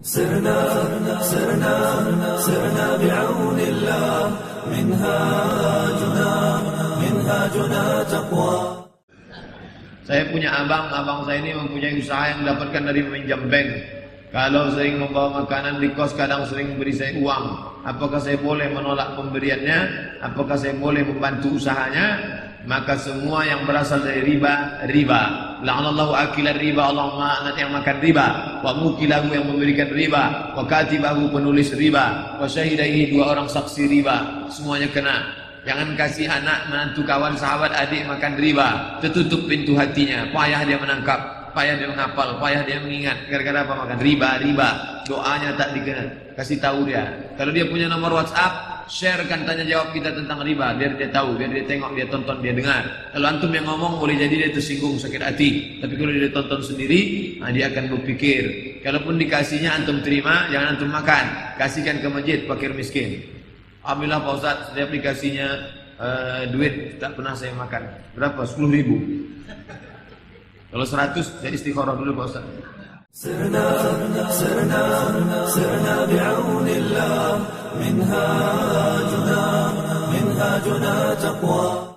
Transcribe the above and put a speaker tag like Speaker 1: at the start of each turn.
Speaker 1: سرنا سرنا سرنا بعون الله منهاجنا منهاجنا تقوى
Speaker 2: Saya punya abang, abang saya ini mempunyai usaha yang dapatkan dari meminjam bank. Kalau sering membawa makanan di kos, kadang sering beri saya uang. Apakah saya boleh menolak pemberiannya? Apakah saya boleh membantu usahanya? Maka semua yang berasal dari riba, riba. La'anallahu akilan riba, Allah laknat yang makan riba. Wa mukilahu yang memberikan riba. Wa katibahu penulis riba. Wa syahidaihi dua orang saksi riba. Semuanya kena. Jangan kasih anak, menantu, kawan, sahabat, adik makan riba. Tertutup pintu hatinya. Payah dia menangkap. Payah dia menghafal. Payah dia mengingat. Gara-gara apa makan riba, riba. Doanya tak dikenal. Kasih tahu dia. Kalau dia punya nomor WhatsApp, sharekan tanya jawab kita tentang riba. Biar dia tahu, biar dia tengok, dia tonton, dia dengar. Kalau antum yang ngomong boleh jadi dia tersinggung, sakit hati. Tapi kalau dia tonton sendiri, nah dia akan berpikir. Kalaupun dikasihnya antum terima, jangan antum makan. Kasihkan ke masjid, fakir miskin. Alhamdulillah Pak Ustaz, setiap dikasihnya uh, duit tak pernah saya makan. Berapa? 10 ribu. Kalau 100 saya istikharah dulu Pak Ustaz.
Speaker 1: منهاجنا منهاجنا تقوى.